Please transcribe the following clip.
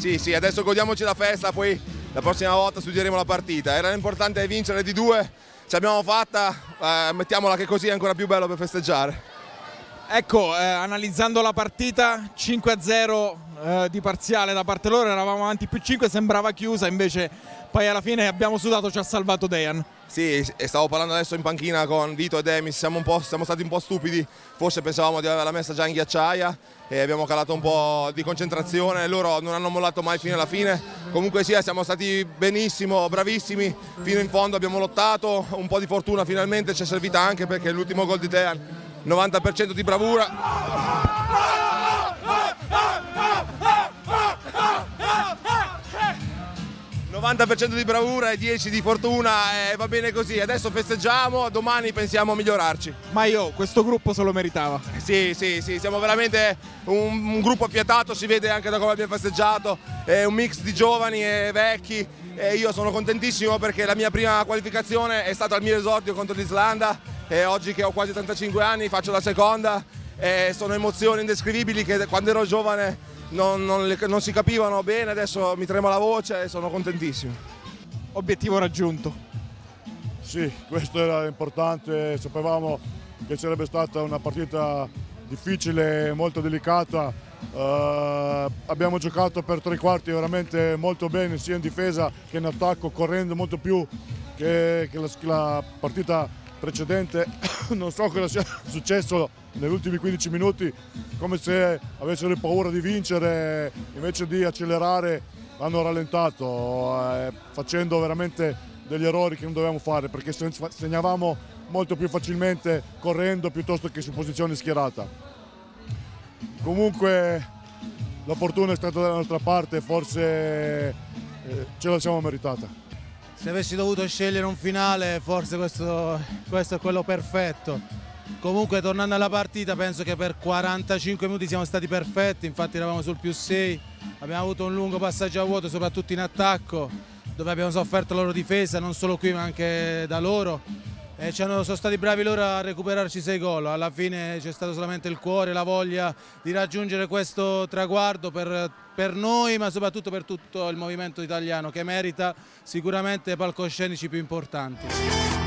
Sì, sì, adesso godiamoci la festa, poi la prossima volta studieremo la partita. Era importante vincere di due, ce l'abbiamo fatta, eh, mettiamola che così è ancora più bello per festeggiare. Ecco, eh, analizzando la partita, 5-0 eh, di parziale da parte loro, eravamo avanti più 5, sembrava chiusa, invece poi alla fine abbiamo sudato, ci ha salvato Dejan. Sì, stavo parlando adesso in panchina con Vito e Demis, siamo, siamo, stati un po' stupidi, forse pensavamo di averla messa già in ghiacciaia e abbiamo calato un po' di concentrazione, loro non hanno mollato mai fino alla fine, comunque sia siamo stati benissimo, bravissimi, fino in fondo abbiamo lottato, un po' di fortuna finalmente ci è servita anche perché l'ultimo gol di Dejan, 90% di bravura. 90% di bravura e 10 di fortuna, eh, va bene così. Adesso festeggiamo, domani pensiamo a migliorarci. Ma io, questo gruppo se lo meritava. Sì, sì, sì, siamo veramente un, un gruppo affiatato, si vede anche da come abbiamo festeggiato, è un mix di giovani e vecchi. E io sono contentissimo perché la mia prima qualificazione è stata al mio esordio contro l'Islanda e oggi che ho quasi 35 anni faccio la seconda e sono emozioni indescrivibili che quando ero giovane non, non, non si capivano bene, adesso mi trema la voce e sono contentissimo. Obiettivo raggiunto. Sì, questo era importante, sapevamo che sarebbe stata una partita difficile, molto delicata. Uh, abbiamo giocato per tre quarti veramente molto bene sia in difesa che in attacco, correndo molto più che, che la, la partita precedente. non so cosa sia successo negli ultimi 15 minuti, come se avessero paura di vincere, invece di accelerare hanno rallentato, eh, facendo veramente degli errori che non dovevamo fare, perché segnavamo molto più facilmente correndo piuttosto che su posizione schierata. Comunque la fortuna è stata dalla nostra parte, forse eh, ce la siamo meritata se avessi dovuto scegliere un finale forse questo, questo, è quello perfetto. Comunque tornando alla partita penso che per 45 minuti siamo stati perfetti, infatti eravamo sul più 6, abbiamo avuto un lungo passaggio a vuoto soprattutto in attacco dove abbiamo sofferto la loro difesa non solo qui ma anche da loro e sono stati bravi loro a recuperarci sei gol, alla fine c'è stato solamente il cuore, la voglia di raggiungere questo traguardo per, per, noi ma soprattutto per tutto il movimento italiano che merita sicuramente palcoscenici più importanti.